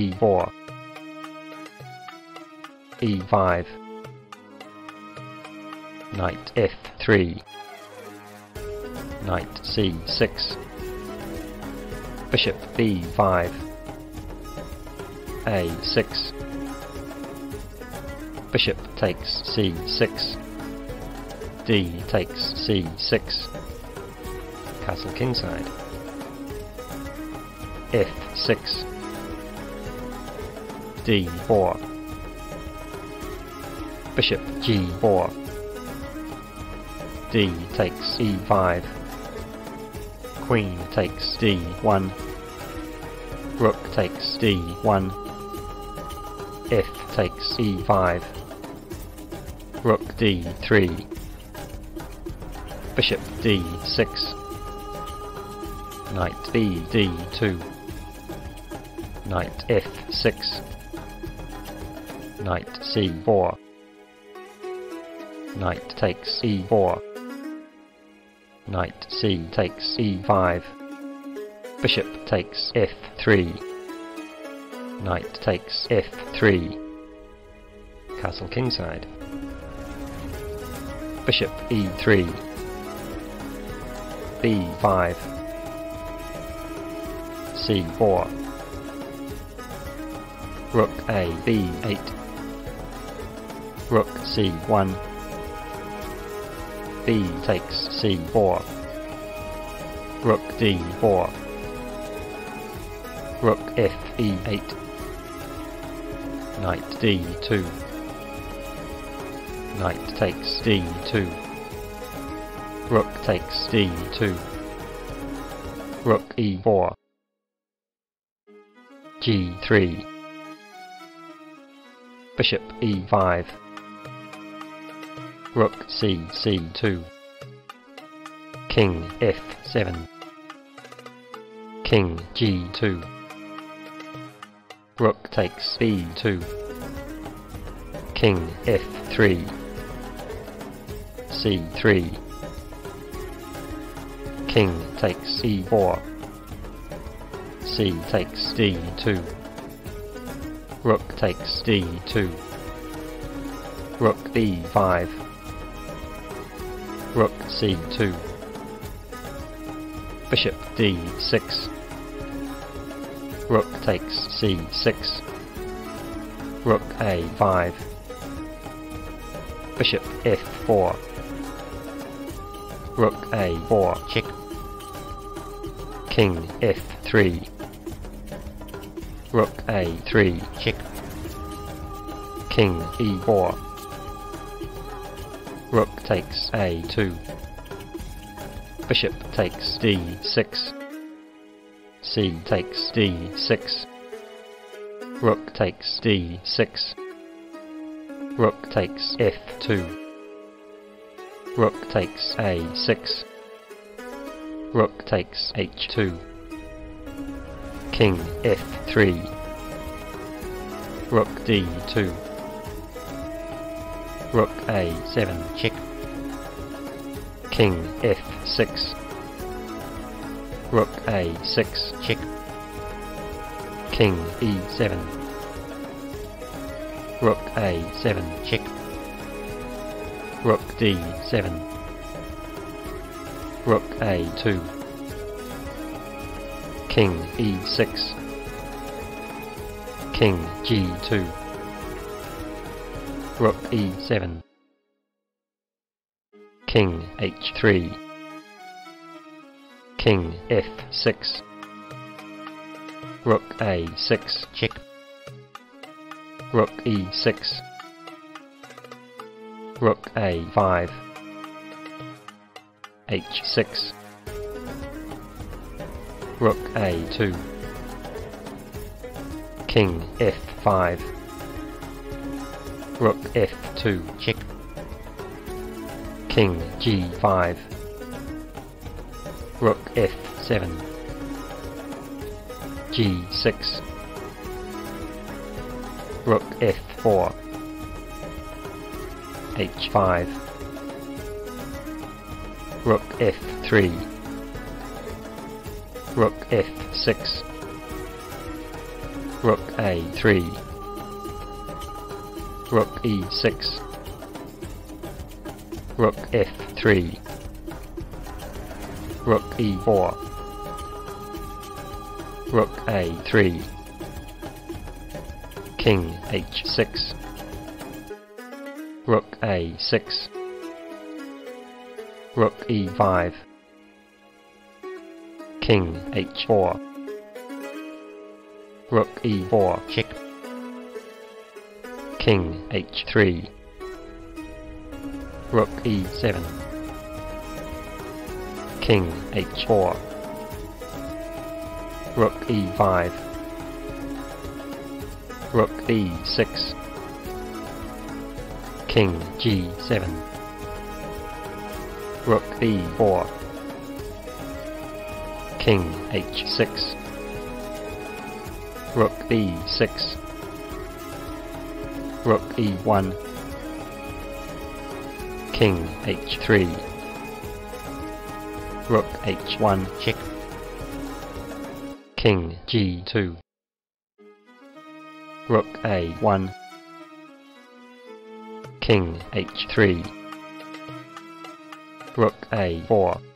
e4 e5 knight f3 knight c6 bishop b5 a6 bishop takes c6 d takes c6 castle kingside. F6 d4 bishop g4 d takes e5 queen takes d1 rook takes d1 f takes e5 rook d3 bishop d6 knight b d2 knight f6 knight c4 knight takes e4 knight c takes e5 bishop takes f3 knight takes f3 castle kingside. Bishop e3 b5 c4 rook a b8 rook c1 b takes c4 rook d4 rook f e8 knight d2 knight takes d2 rook takes d2 rook e4 g3 bishop e5 rook c c2 king f7 king g2 rook takes b2 king f3 c3 king takes e4 c takes d2 rook takes d2 rook b5 rook c2 bishop d6 rook takes c6 rook a5 bishop f4 rook a4 check king f3 rook a3 check king e4 rook takes a2 bishop takes d6 c takes d6 rook takes d6 rook takes f2 rook takes a6 rook takes h2 king f3 rook d2 rook a7 check king f6 rook a6 check king e7 rook a7 check rook d7 rook a2 king e6 king g2 rook e7 king h3 king f6 rook a6 check rook e6 rook a5 h6 rook a2 king f5 rook f2 check king g5 rook f7 g6 rook f4 h5 rook f3 rook f6 Rook A3. Rook E6. Rook F3. Rook E4. Rook A3. King H6. Rook A6. Rook E5. King H4. Rook E4. check, King H3. Rook E7. King H4. Rook E5. Rook E6. King G7. Rook E4. King H6. Rook E6. Rook E1. King H3. Rook H1. check, King G2. Rook A1. King H3. Rook A4.